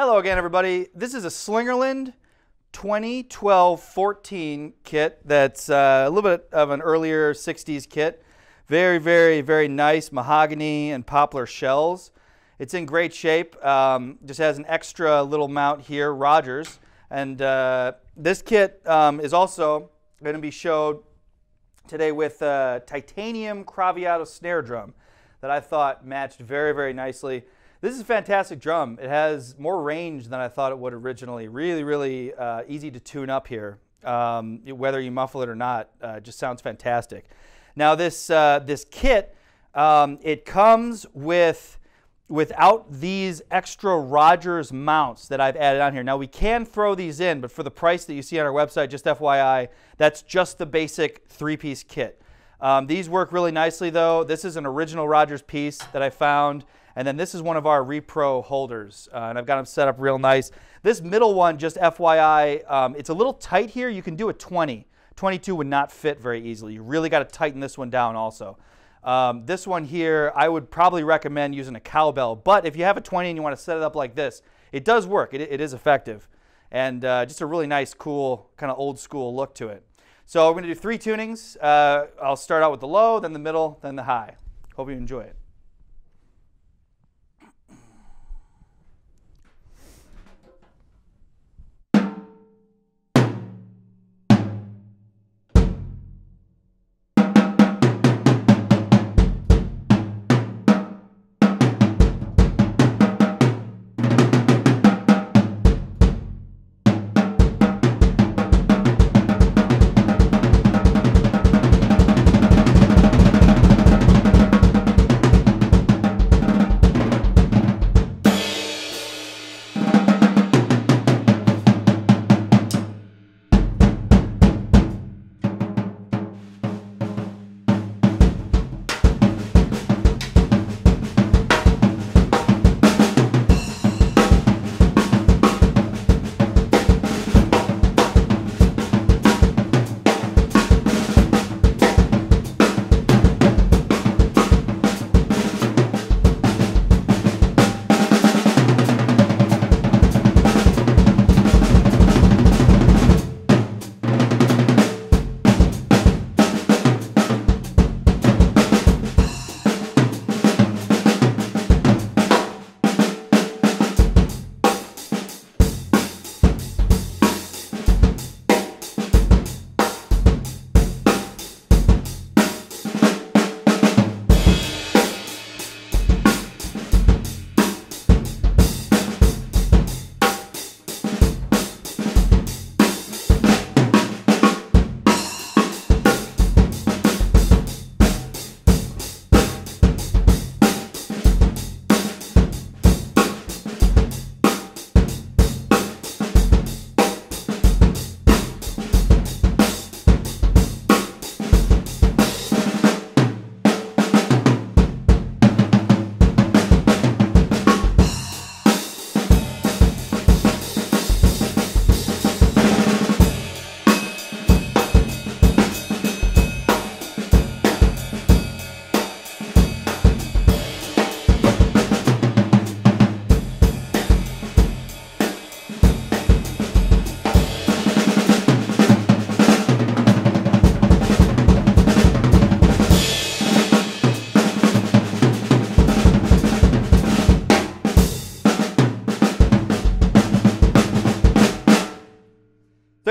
Hello again, everybody. This is a Slingerland 2012-14 kit that's uh, a little bit of an earlier 60s kit. Very, very, very nice mahogany and poplar shells. It's in great shape. Um, just has an extra little mount here, Rogers. And uh, this kit um, is also going to be showed today with a titanium Craviotto snare drum that I thought matched very, very nicely. This is a fantastic drum. It has more range than I thought it would originally. Really, really uh, easy to tune up here. Um, whether you muffle it or not, uh, just sounds fantastic. Now this uh, this kit, um, it comes with without these extra Rogers mounts that I've added on here. Now we can throw these in, but for the price that you see on our website, just FYI, that's just the basic three-piece kit. Um, these work really nicely though. This is an original Rogers piece that I found. And then this is one of our Repro holders, uh, and I've got them set up real nice. This middle one, just FYI, um, it's a little tight here. You can do a 20. 22 would not fit very easily. You really got to tighten this one down also. Um, this one here, I would probably recommend using a cowbell, but if you have a 20 and you want to set it up like this, it does work. It, it is effective. And uh, just a really nice, cool, kind of old school look to it. So we're going to do three tunings. Uh, I'll start out with the low, then the middle, then the high. Hope you enjoy it.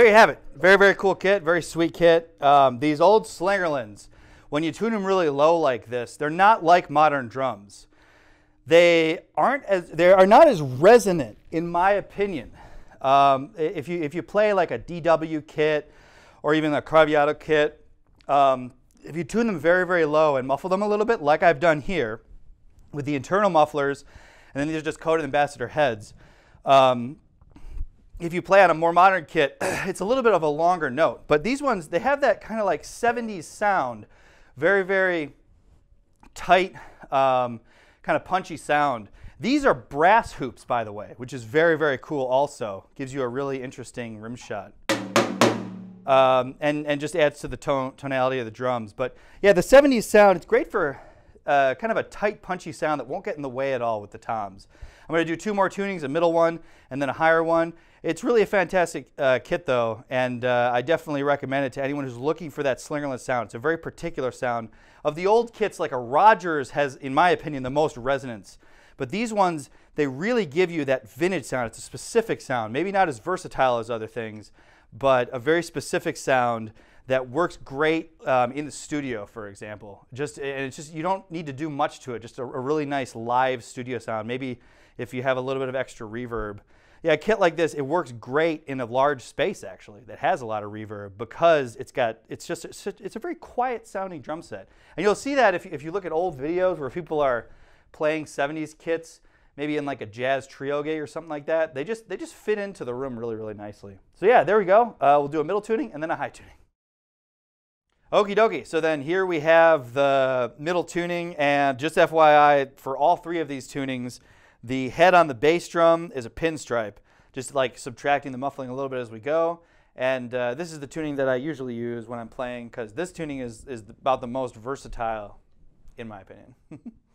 You have it. Very, very cool kit, very sweet kit. Um, these old Slingerlands, when you tune them really low like this, they're not like modern drums. They aren't as they are not as resonant, in my opinion. Um, if you if you play like a DW kit or even a Craviotto kit, um, if you tune them very, very low and muffle them a little bit, like I've done here, with the internal mufflers, and then these are just coated ambassador heads. Um, if you play on a more modern kit, it's a little bit of a longer note. But these ones, they have that kind of like 70s sound, very, very tight, um, kind of punchy sound. These are brass hoops, by the way, which is very, very cool also. Gives you a really interesting rim shot. Um, and, and just adds to the tone, tonality of the drums. But yeah, the 70s sound, it's great for uh, kind of a tight, punchy sound that won't get in the way at all with the toms. I'm going to do two more tunings, a middle one and then a higher one. It's really a fantastic uh, kit though, and uh, I definitely recommend it to anyone who's looking for that Slingerland sound. It's a very particular sound. Of the old kits, like a Rogers has, in my opinion, the most resonance. But these ones, they really give you that vintage sound. It's a specific sound, maybe not as versatile as other things, but a very specific sound that works great um, in the studio, for example. Just and it's just you don't need to do much to it. Just a, a, really nice live studio sound. Maybe if you have a little bit of extra reverb. Yeah, a kit like this, it works great in a large space actually that has a lot of reverb because it's got it's just it's, a very quiet sounding drum set. And you'll see that if if you look at old videos where people are playing 70s kits maybe in like a jazz trio gig or something like that. They just they just fit into the room really really nicely. So yeah, there we go. Uh, we'll do a middle tuning and then a high tuning. Okie dokie. So then here we have the middle tuning, and just FYI, for all three of these tunings, the head on the bass drum is a pinstripe, just like subtracting the muffling a little bit as we go. And uh, this is the tuning that I usually use when I'm playing, because this tuning is, is about the most versatile, in my opinion.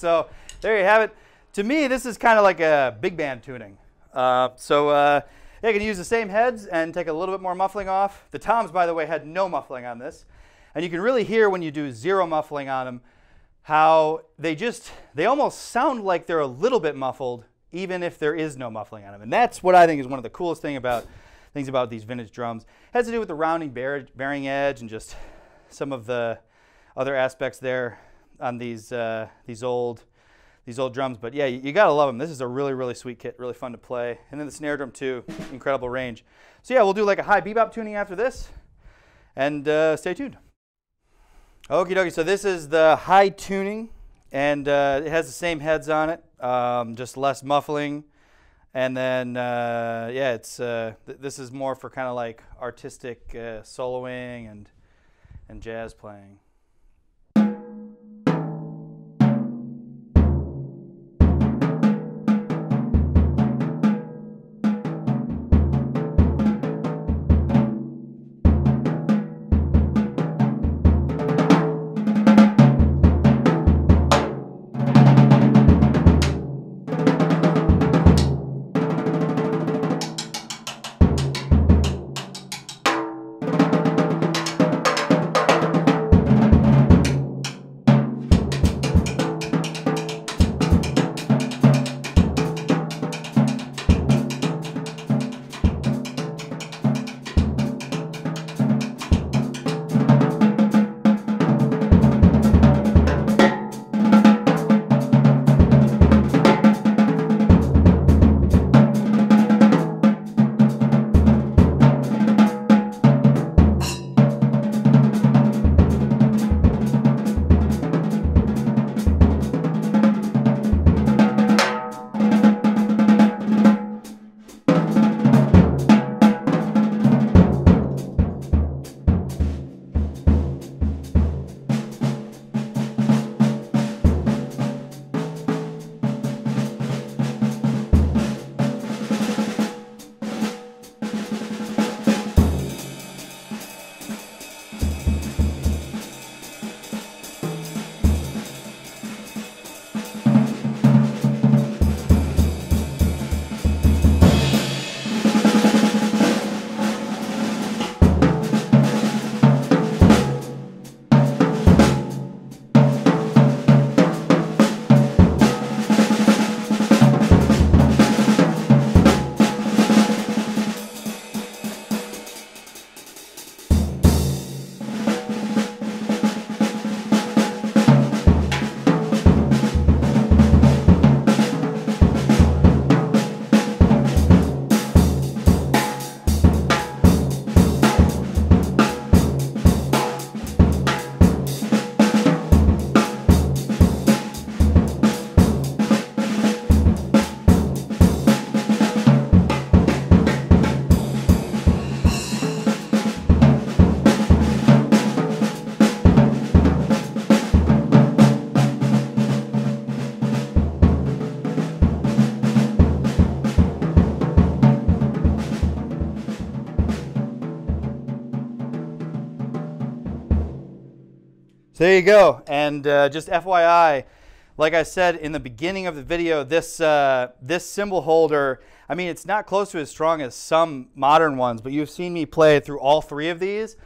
so there you have it. To me, this is kind of like a big band tuning. Uh, so uh, you can use the same heads and take a little bit more muffling off. The toms, by the way, had no muffling on this. And you can really hear when you do zero muffling on them how they just, they almost sound like they're a little bit muffled even if there is no muffling on them. And that's what I think is one of the coolest thing about things about these vintage drums. It has to do with the rounding bearing edge and just some of the other aspects there on these uh, these old these old drums. But yeah, you, you, gotta love them. This is a really really sweet kit, really fun to play. And then the snare drum too, incredible range. So yeah, we'll do like a high bebop tuning after this, and uh, stay tuned. Okie dokie. So this is the high tuning, and uh, it has the same heads on it, um, just less muffling. And then, uh, yeah, it's uh, th this is more for kind of like artistic uh, soloing and and jazz playing. There you go. And uh, just FYI, like I said in the beginning of the video, this uh, this cymbal holder, I mean, it's not close to as strong as some modern ones, but you've seen me play through all three of these.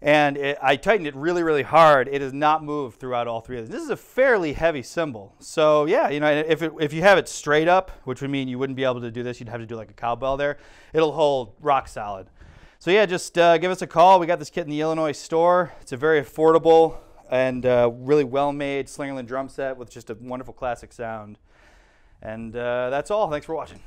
And it, I tightened it really, really hard. It has not moved throughout all three of these. This is a fairly heavy cymbal. So yeah, you know, if, it, if you have it straight up, which would mean you wouldn't be able to do this, you'd have to do like a cowbell there, it'll hold rock solid. So yeah, just uh, give us a call. We got this kit in the Illinois store. It's a very affordable and uh, really well-made Slingerland drum set with just a wonderful classic sound. And uh, that's all. Thanks for watching.